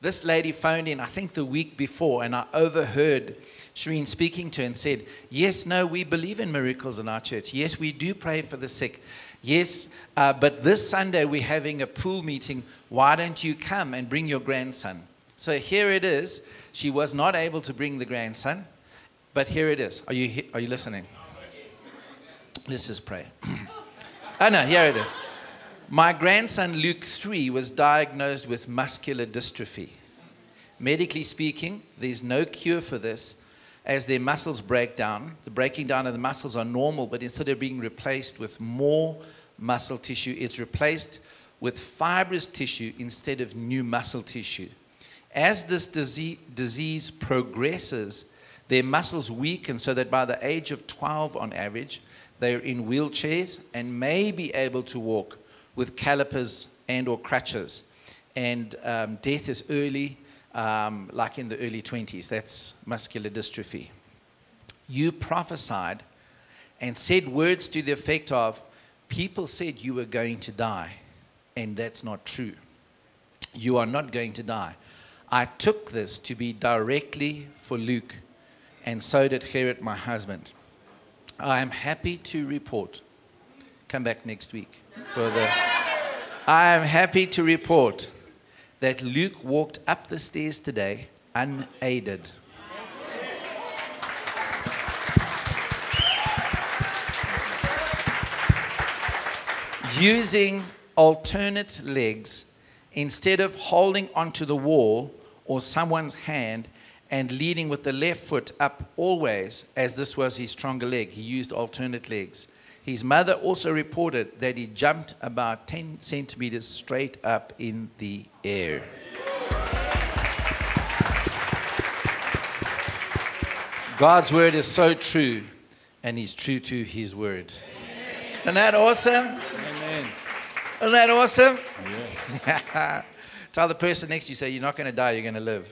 This lady phoned in, I think the week before, and I overheard Shireen speaking to her and said, Yes, no, we believe in miracles in our church. Yes, we do pray for the sick. Yes, uh, but this Sunday we're having a pool meeting. Why don't you come and bring your grandson? So here it is. She was not able to bring the grandson, but here it is. Are you, are you listening? Let's just pray. oh, no, here it is. My grandson, Luke 3, was diagnosed with muscular dystrophy. Medically speaking, there's no cure for this as their muscles break down. The breaking down of the muscles are normal, but instead of being replaced with more muscle tissue, it's replaced with fibrous tissue instead of new muscle tissue. As this disease, disease progresses, their muscles weaken so that by the age of 12 on average, they're in wheelchairs and may be able to walk with calipers and or crutches. And um, death is early, um, like in the early 20s. That's muscular dystrophy. You prophesied and said words to the effect of, people said you were going to die, and that's not true. You are not going to die. I took this to be directly for Luke, and so did Harold, my husband. I am happy to report. Come back next week for the. I am happy to report that Luke walked up the stairs today unaided. Using alternate legs instead of holding onto the wall or someone's hand and leading with the left foot up always, as this was his stronger leg. He used alternate legs. His mother also reported that he jumped about 10 centimeters straight up in the air. God's word is so true, and he's true to his word. Isn't that awesome? Amen. Isn't that awesome? Yeah. Tell the person next to you, say, You're not going to die, you're going to live.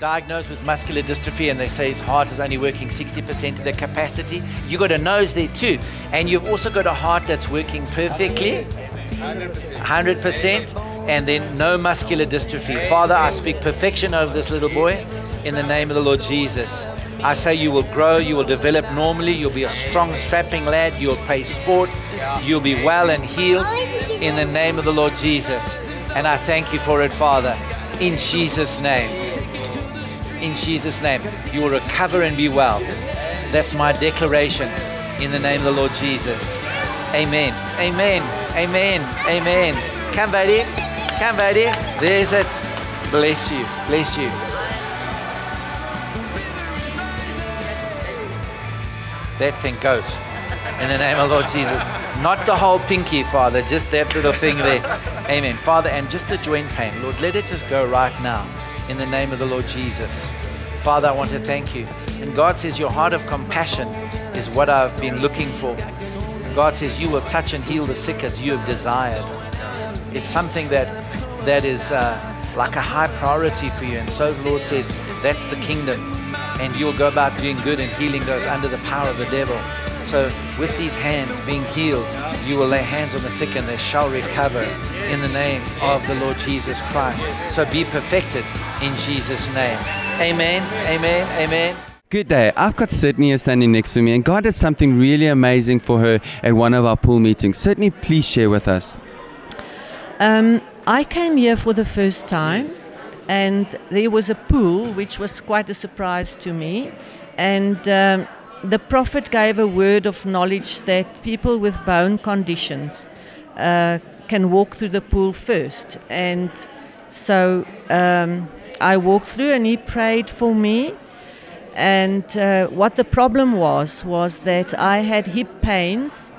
Diagnosed with muscular dystrophy, and they say his heart is only working 60% of their capacity. You got a nose there too, and you've also got a heart that's working perfectly 100%, and then no muscular dystrophy. Father, I speak perfection over this little boy in the name of the Lord Jesus. I say you will grow, you will develop normally, you'll be a strong, strapping lad, you'll play sport, you'll be well and healed in the name of the Lord Jesus. And I thank you for it, Father, in Jesus' name. In Jesus' name, you will recover and be well. That's my declaration in the name of the Lord Jesus. Amen. Amen. Amen. Amen. Come, buddy. Come, buddy. There's it. Bless you. Bless you. That thing goes. In the name of Lord Jesus. Not the whole pinky, Father, just that little thing there. Amen. Father, and just the joint pain. Lord, let it just go right now. In the name of the Lord Jesus. Father, I want to thank you. And God says, Your heart of compassion is what I've been looking for. And God says, You will touch and heal the sick as you have desired. It's something that that is uh, like a high priority for you. And so the Lord says, That's the kingdom. And you'll go about doing good and healing those under the power of the devil. So, with these hands being healed, you will lay hands on the sick and they shall recover in the name of the Lord Jesus Christ. So, be perfected in Jesus' name. Amen. Amen. Amen. Good day. I've got Sydney here standing next to me, and God did something really amazing for her at one of our pool meetings. Sydney, please share with us. Um, I came here for the first time, and there was a pool, which was quite a surprise to me. And um, the prophet gave a word of knowledge that people with bone conditions uh, can walk through the pool first. And so um, I walked through, and he prayed for me. And uh, what the problem was was that I had hip pains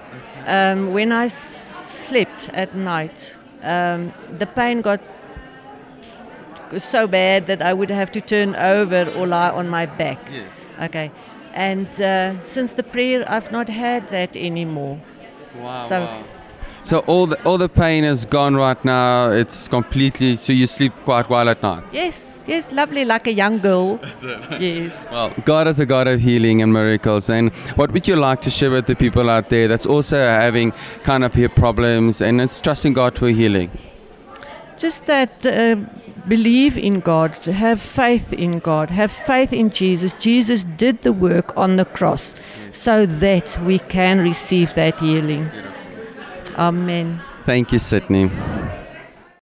um, when I s- slept at night. Um, the pain got so bad that I would have to turn over or lie on my back. Okay. And uh, since the prayer, I've not had that anymore. Wow. So- So all the all the pain is gone right now. It's completely. So you sleep quite well at night. Yes, yes, lovely, like a young girl. yes. Well, God is a God of healing and miracles. And what would you like to share with the people out there that's also having kind of hip problems and it's trusting God for healing? just that uh, believe in God, have faith in God, have faith in Jesus. Jesus did the work on the cross so that we can receive that healing. Amen. Thank you, Sydney.